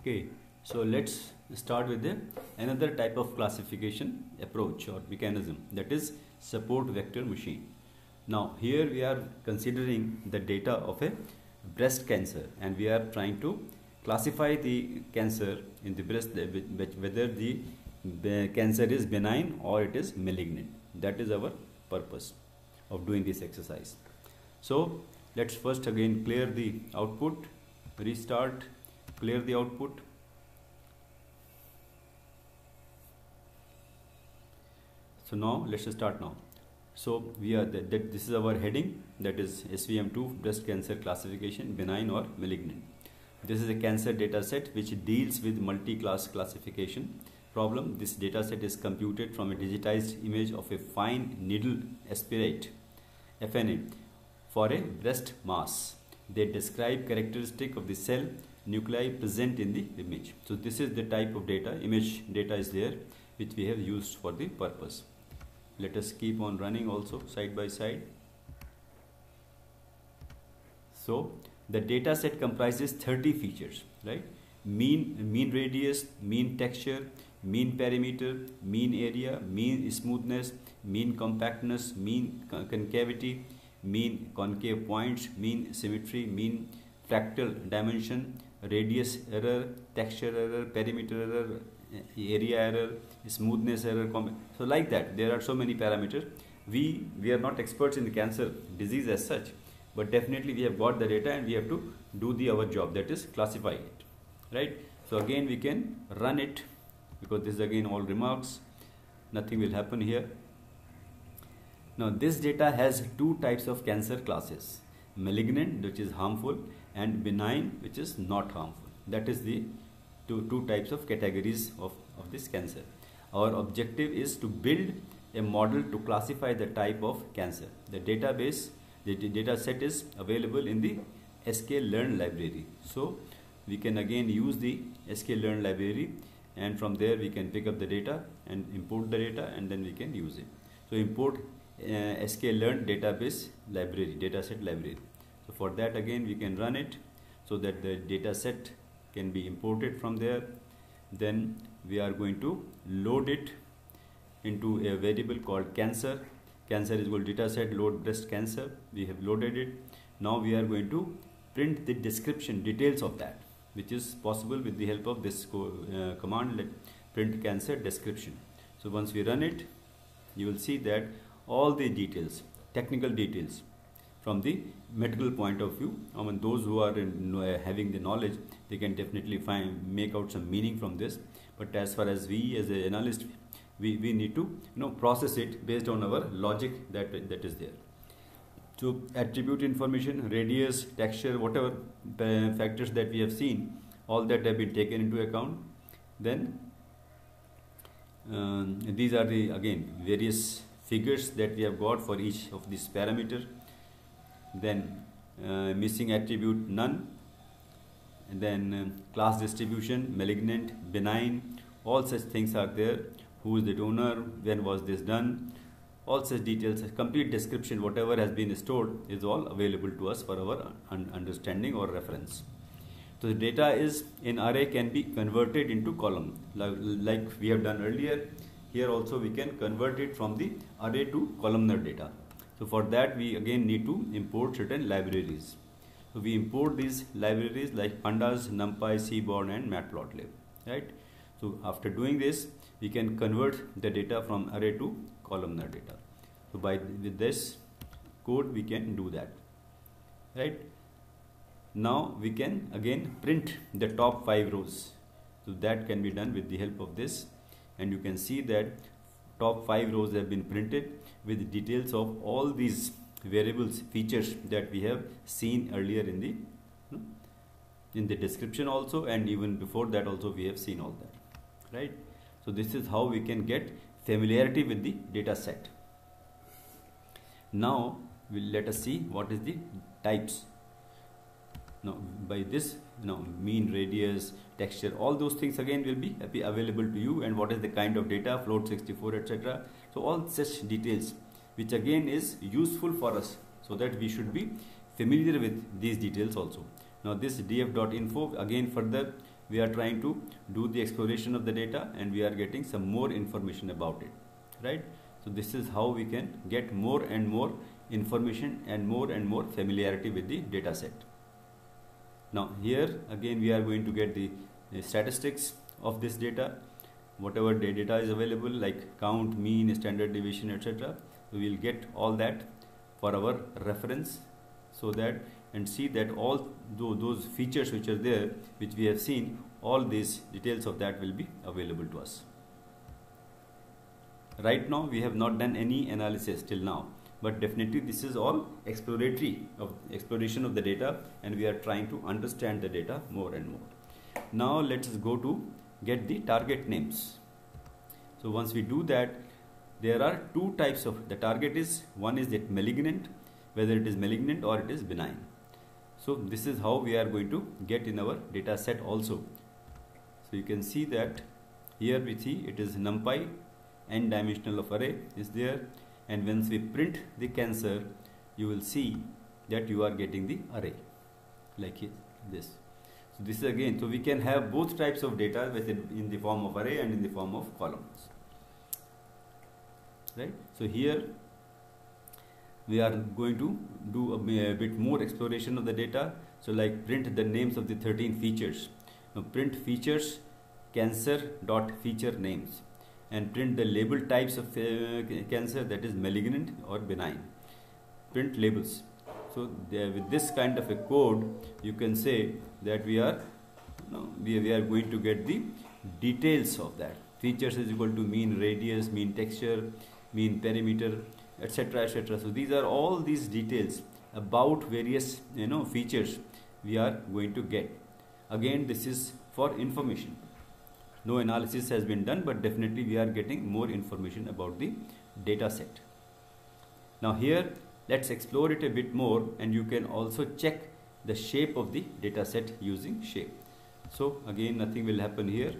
okay so let's start with the another type of classification approach or mechanism that is support vector machine. Now here we are considering the data of a breast cancer and we are trying to classify the cancer in the breast whether the cancer is benign or it is malignant. That is our purpose of doing this exercise. So let's first again clear the output restart clear the output. So now let's start now. So we are that, that this is our heading that is svm2 breast cancer classification benign or malignant. This is a cancer data set which deals with multi-class classification problem. This data set is computed from a digitized image of a fine needle aspirate fna for a breast mass. They describe characteristic of the cell nuclei present in the image. So this is the type of data, image data is there which we have used for the purpose. Let us keep on running also side by side. So the data set comprises 30 features, right? Mean, mean radius, mean texture, mean perimeter, mean area, mean smoothness, mean compactness, mean concavity, mean concave points, mean symmetry, mean fractal dimension, radius error, texture error, perimeter error, area error, smoothness error. So like that, there are so many parameters. We we are not experts in the cancer disease as such, but definitely we have got the data and we have to do the our job that is classify it, right? So again we can run it because this is again all remarks. Nothing will happen here. Now this data has two types of cancer classes, malignant which is harmful and benign which is not harmful. That is the two, two types of categories of, of this cancer. Our objective is to build a model to classify the type of cancer. The database, the data set is available in the sklearn library. So we can again use the sklearn library and from there we can pick up the data and import the data and then we can use it. So import uh, sklearn database library, dataset library. So for that again we can run it so that the data set can be imported from there. Then we are going to load it into a variable called cancer. Cancer is equal data set load breast cancer. We have loaded it. Now we are going to print the description details of that which is possible with the help of this uh, command let print cancer description. So once we run it you will see that all the details technical details from the medical point of view I mean those who are in, uh, having the knowledge they can definitely find make out some meaning from this. But as far as we as an analyst we, we need to you know process it based on our logic that that is there. So attribute information radius texture whatever uh, factors that we have seen all that have been taken into account. Then uh, these are the again various figures that we have got for each of these parameter then uh, missing attribute none. And then uh, class distribution malignant benign all such things are there. Who is the donor? When was this done? All such details complete description whatever has been stored is all available to us for our un understanding or reference. So the data is in array can be converted into column. Like, like we have done earlier here also we can convert it from the array to columnar data so for that we again need to import certain libraries. So we import these libraries like pandas, numpy, seaborn and matplotlib, right? So after doing this, we can convert the data from array to columnar data. So by with this code we can do that, right? Now we can again print the top five rows. So that can be done with the help of this and you can see that top five rows have been printed with details of all these variables features that we have seen earlier in the hmm, in the description also and even before that also we have seen all that right? So this is how we can get familiarity with the data set. Now we'll let us see what is the types now by this you know mean radius texture all those things again will be available to you. And what is the kind of data? Float 64 etc so all such details which again is useful for us so that we should be familiar with these details also. Now this df.info again further we are trying to do the exploration of the data and we are getting some more information about it right? So this is how we can get more and more information and more and more familiarity with the data set now here again we are going to get the, statistics of this data. Whatever data is available like count mean standard deviation etc we will get all that for our reference so that and see that all those features which are there which we have seen all these details of that will be available to us. Right now we have not done any analysis till now but definitely this is all exploratory of exploration of the data and we are trying to understand the data more and more. Now let's go to get the target names. So once we do that there are two types of the target is one is that malignant whether it is malignant or it is benign. So this is how we are going to get in our data set also. So you can see that here we see it is numpy n dimensional of array is there and once we print the cancer you will see that you are getting the array like this. So this is again so we can have both types of data within in the form of array and in the form of columns. Right? So here we are going to do a, bit more exploration of the data. So like print the names of the 13 features. Now print features cancer dot feature names and print the label types of uh, cancer that is malignant or benign. Print labels. So there, with this kind of a code you can say that we are you know, we, we are going to get the details of that. Features is equal to mean radius mean texture mean perimeter etc etc so these are all these details about various you know features we are going to get. Again this is for information no analysis has been done but definitely we are getting more information about the data set. Now here let's explore it a bit more and you can also check the shape of the data set using shape. So again nothing will happen here.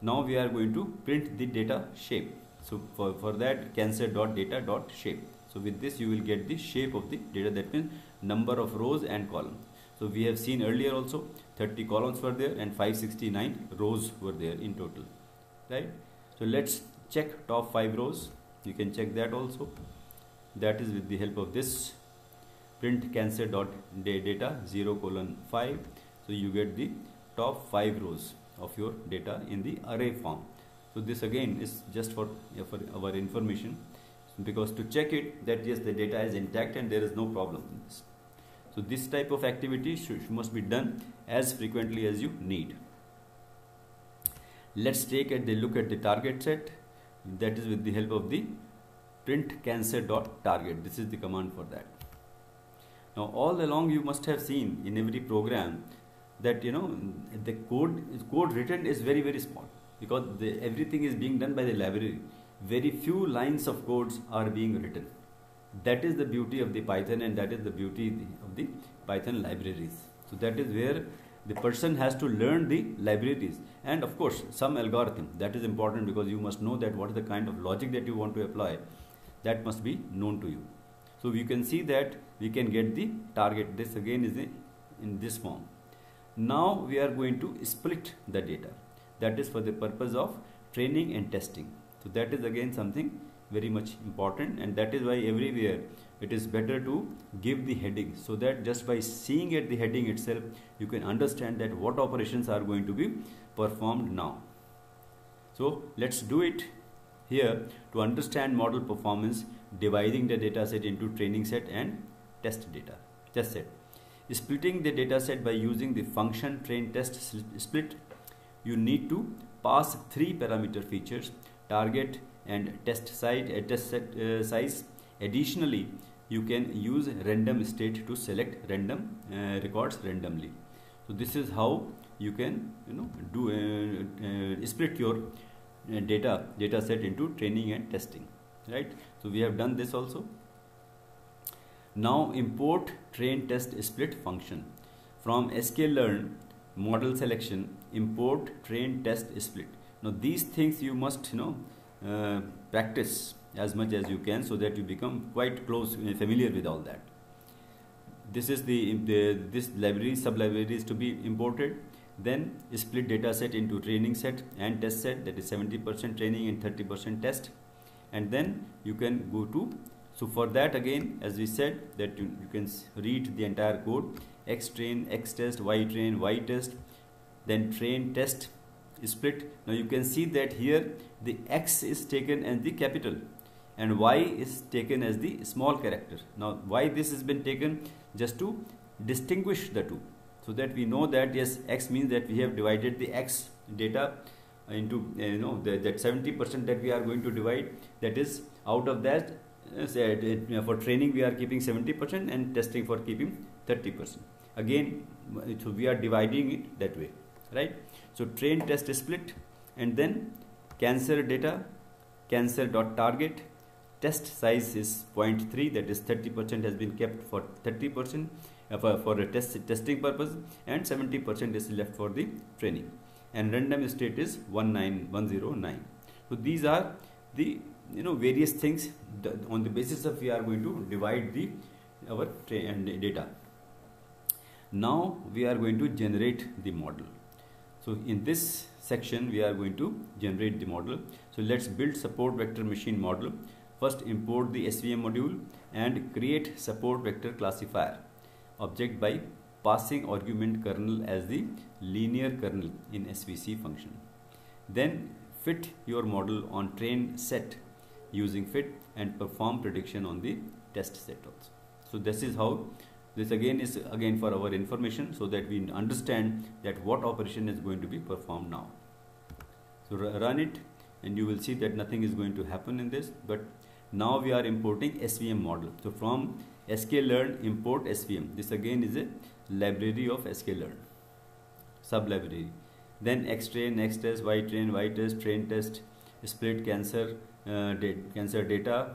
Now we are going to print the data shape. So for, for that cancer dot data dot shape. So with this you will get the shape of the data that means number of rows and columns so we have seen earlier also 30 columns were there and 569 rows were there in total right? So let's check top 5 rows. You can check that also. That is with the help of this print cancer dot data 0 colon 5 so you get the top 5 rows of your data in the array form. So this again is just for, for our information. Because to check it that yes the data is intact and there is no problem. in this so this type of activity must be done as frequently as you need. Let's take a look at the target set. That is with the help of the print cancer dot target. This is the command for that. Now all along you must have seen in every program that you know the code code written is very very small because the, everything is being done by the library. Very few lines of codes are being written that is the beauty of the python and that is the beauty of the python libraries. So that is where the person has to learn the libraries. And of course some algorithm that is important because you must know that what is the kind of logic that you want to apply that must be known to you. So we can see that we can get the target. This again is in this form. Now we are going to split the data. That is for the purpose of training and testing. So that is again something very much important and that is why everywhere it is better to give the heading so that just by seeing at the heading itself you can understand that what operations are going to be performed now. So let's do it here to understand model performance dividing the data set into training set and test data test set. Splitting the data set by using the function train test split you need to pass three parameter features target and test site uh, test set uh, size. Additionally you can use random state to select random uh, records randomly. So this is how you can you know do uh, uh, split your uh, data data set into training and testing right? So we have done this also. Now import train test split function. From sklearn model selection import train test split. Now these things you must you know uh, practice as much as you can so that you become quite close uh, familiar with all that. This is the, the this library sub library is to be imported. Then split data set into training set and test set that is 70% training and 30% test. And then you can go to so for that again as we said that you, you can read the entire code. X train x test y train y test then train test split. Now you can see that here the x is taken as the capital and y is taken as the small character. Now why this has been taken? Just to distinguish the two. So that we know that yes x means that we have divided the x data into uh, you know the, that 70% that we are going to divide that is out of that uh, for training we are keeping 70% and testing for keeping 30% again so we are dividing it that way right? So train test split and then cancer data cancer dot target. Test size is 0.3 that is 30% has been kept for 30% uh, for, a test testing purpose and 70% is left for the training. And random state is 19109 so these are the you know various things on the basis of we are going to divide the our and data. Now we are going to generate the model so in this section we are going to generate the model. So let's build support vector machine model. First import the svm module and create support vector classifier. Object by passing argument kernel as the linear kernel in svc function. Then fit your model on train set using fit and perform prediction on the test set also. So this is how this again is again for our information so that we understand that what operation is going to be performed now. So run it and you will see that nothing is going to happen in this but now we are importing SVM model. So from sklearn import SVM. This again is a library of sklearn sub library. Then X train, X test, Y train, Y test, train test, split cancer, uh, cancer data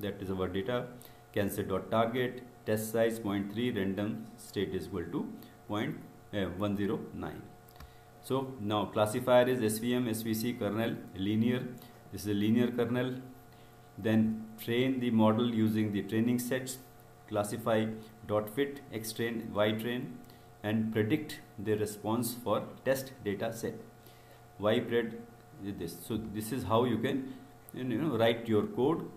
that is our data cancer dot target test size 0.3 random state is equal to uh, 0.109 so now classifier is svm svc kernel linear. This is a linear kernel. Then train the model using the training sets classify dot fit x train y train and predict the response for test data set. Y pred this. So this is how you can you know write your code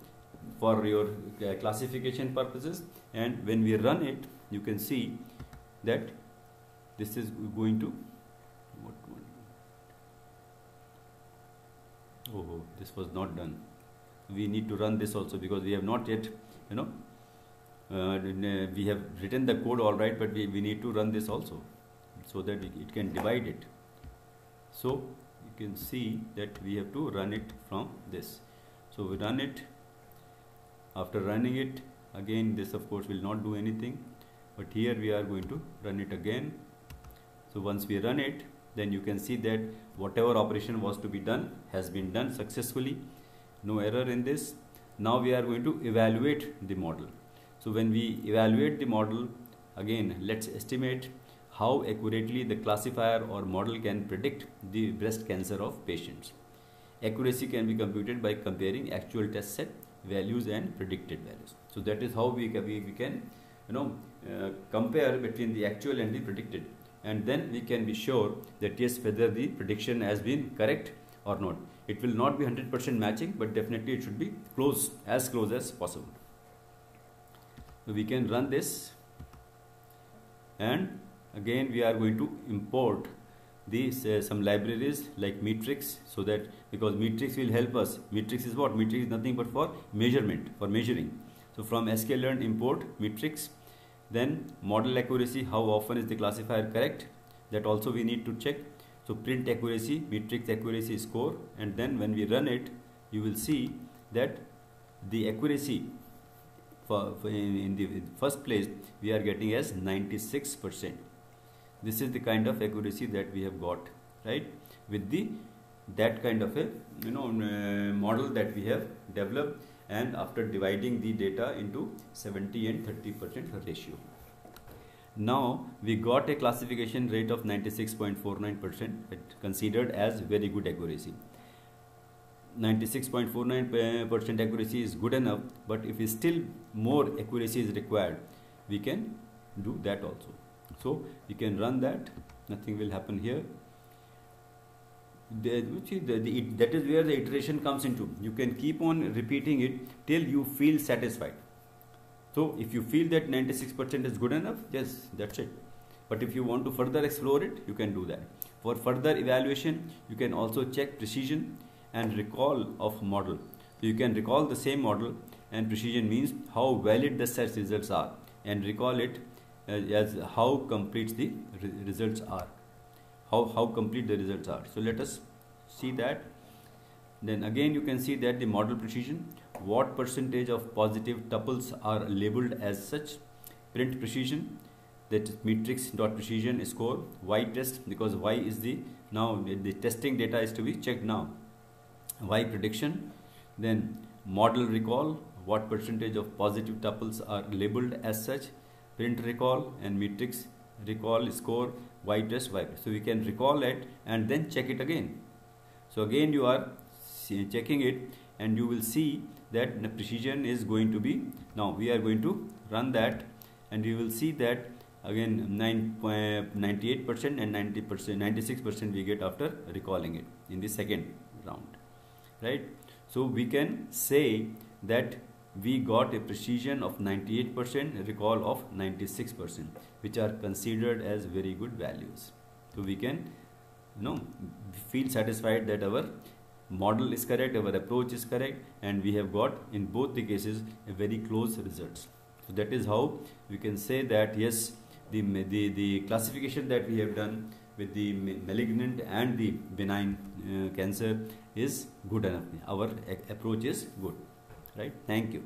for your uh, classification purposes. And when we run it you can see that this is going to oh this was not done. We need to run this also because we have not yet you know uh, we have written the code all right but we, we need to run this also so that it can divide it. So you can see that we have to run it from this. So we run it after running it again this of course will not do anything. But here we are going to run it again. So once we run it then you can see that whatever operation was to be done has been done successfully. No error in this. Now we are going to evaluate the model. So when we evaluate the model again let's estimate how accurately the classifier or model can predict the breast cancer of patients. Accuracy can be computed by comparing actual test set values and predicted values. So that is how we can, we, we can you know uh, compare between the actual and the predicted and then we can be sure that yes whether the prediction has been correct or not. It will not be 100% matching but definitely it should be close as close as possible. So we can run this and again we are going to import these uh, some libraries like metrics so that because metrics will help us. Metrics is what? Metrics is nothing but for measurement for measuring. So from sklearn import metrics then model accuracy how often is the classifier correct? That also we need to check. So print accuracy metrics accuracy score and then when we run it you will see that the accuracy for, for in, in the first place we are getting as 96 percent this is the kind of accuracy that we have got right? With the that kind of a you know uh, model that we have developed and after dividing the data into 70 and 30 percent ratio. Now we got a classification rate of 96.49 percent considered as very good accuracy. 96.49 percent accuracy is good enough but if still more accuracy is required we can do that also so you can run that. Nothing will happen here. The, the, the, it, that is where the iteration comes into. You can keep on repeating it till you feel satisfied. So if you feel that 96% is good enough yes that's it. But if you want to further explore it you can do that. For further evaluation you can also check precision and recall of model. So you can recall the same model and precision means how valid the search results are and recall it Uh, as how complete the re results are how, how complete the results are. So let us see that. Then again you can see that the model precision, what percentage of positive tuples are labeled as such, print precision, that matrix dot precision score, Y test because Y is the, now the testing data is to be checked now. Y prediction, then model recall, what percentage of positive tuples are labeled as such, print recall and matrix recall score y test y so we can recall it and then check it again. So again you are checking it and you will see that the precision is going to be now we are going to run that and you will see that again 98% and 90% 96% we get after recalling it in the second round right? So we can say that we got a precision of 98% recall of 96% which are considered as very good values. So we can you know feel satisfied that our model is correct our approach is correct and we have got in both the cases a very close results. So that is how we can say that yes the the, the classification that we have done with the malignant and the benign uh, cancer is good enough. Our approach is good right? Thank you